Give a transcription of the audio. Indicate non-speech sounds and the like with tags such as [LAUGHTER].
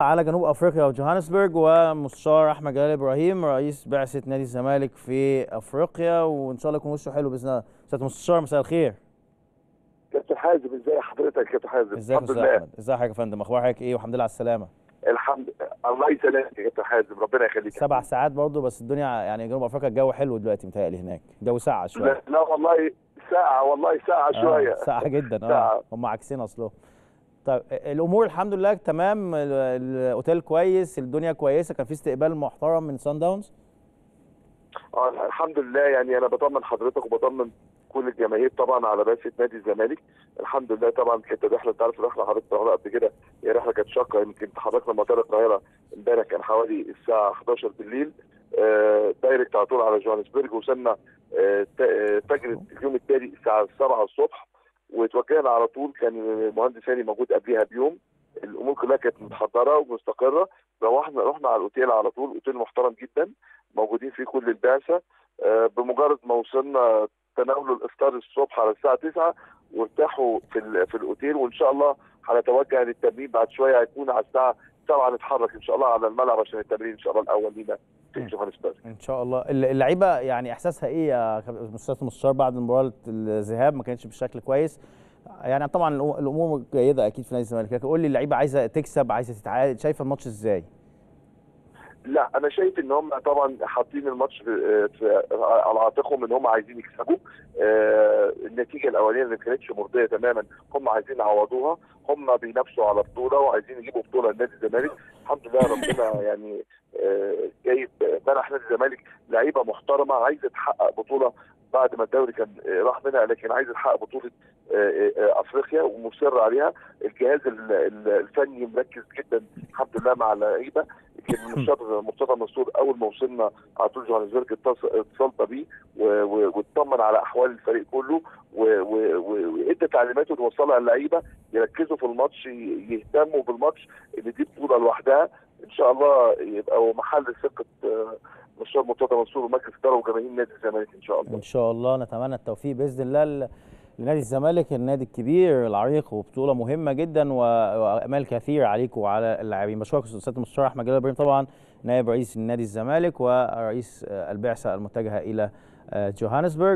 على جنوب أفريقيا وجوهانسبرج ومستشار أحمد جلال إبراهيم رئيس بعثة نادي الزمالك في أفريقيا. وإن شاء الله يكون وشه حلو بإذن الله. سياده المستشار مساء الخير. كابتن حازم إزاي حضرتك يا كابتن حازم؟ إزيك يا أستاذ أحمد. ازي حضرتك يا فندم؟ أخبار حضرتك إيه؟ والحمد لله على السلامة. الحمد الله يسلمك يا كابتن حازم. ربنا يخليك سبع ساعات برضه بس الدنيا يعني جنوب أفريقيا الجو حلو دلوقتي متهيألي هناك. الجو ساقع شوية. لا, لا والله ساعة والله شوية آه ساقعة جدا آه. هم عكسين اصلهم طيب الأمور الحمد لله تمام ال- الأوتيل كويس الدنيا كويسة كان في استقبال محترم من سان داونز آه الحمد لله يعني أنا بطمن حضرتك وبطمن كل الجماهير طبعا على بعثة نادي الزمالك. الحمد لله طبعا كانت الرحلة أنت عارف الرحلة حضرتك طلعنا قبل كده هي رحلة كانت شاقة يمكن تحركنا مطار القاهره امبارح كان حوالي الساعة 11 بالليل. آه، direct على طول على جوهانسبرج وصلنا آه، آه، فجر اليوم التالي الساعة 7 الصبح. وتوجهنا على طول. كان المهندس هاني موجود قبلها بيوم. الأمور كلها كانت متحضرة ومستقرة. روحنا رحنا على الأوتيل على طول. أوتيل محترم جدا. موجودين فيه كل البعثة. آه، بمجرد ما وصلنا تناولوا الإفطار الصبح على الساعة 9 وارتاحوا في في الأوتيل. وإن شاء الله هنتوجه للتمرين بعد شوية هيكون على الساعة 7 نتحرك إن شاء الله على الملعب عشان التمرين إن شاء الله الأول لينا في. جوهانسبرج إن شاء الله. الل- اللعيبة يعني إحساسها إيه يا أستاذ المستشار بعد مباراة الذهاب؟ ما كانتش بشكل كويس. يعني طبعا الأمور جيدة أكيد في نادي الزمالك لكن قول لي اللعيبة عايزة تكسب عايزة تتعادل شايفة الماتش إزاي؟ لا أنا شايف إن هم طبعا حاطين الماتش في في- على عاتقهم إن هم عايزين يكسبوا. آه، النتيجة الأولانية اللي ما كانتش مرضية تماما هم عايزين يعوضوها. هم بينافسوا على بطولة وعايزين يجيبوا بطولة لنادي الزمالك. الحمد لله ربنا [LAUGHS] يعني آه، جايب منح نادي الزمالك لعيبة محترمة عايزة تحقق بطولة. بعد ما الدوري كان آه، راح منها لكن عايزه تحقق بطولة آه، آه، أفريقيا ومصر عليها. الجهاز ال- ال- الفني مركز جدا الحمد لله مع اللعيبة. يمكن مرتضى منصور أول ما وصلنا على طول جوهانسبرج اتص- اتصلت بيه واطمن على أحوال الفريق كله وإدى تعليماته توصلها للعيبه يركزوا في الماتش يهتموا بالماتش ان دي بطولة لوحدها. إن شاء الله يبقى محل ثقة آه، المستشار مرتضى منصور ومجلس الاداره وجماهير نادي الزمالك إن شاء الله. إن شاء الله. نتمنى التوفيق بإذن الله لنادي الزمالك النادي الكبير العريق وبطولة مهمة جدا وأمال كثير عليكم وعلى اللاعبين. بشكرك أستاذ المستشار أحمد جلال إبراهيم طبعا نائب رئيس نادي الزمالك ورئيس آه، البعثة المتجهة إلى آه، جوهانسبرج